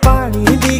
pare de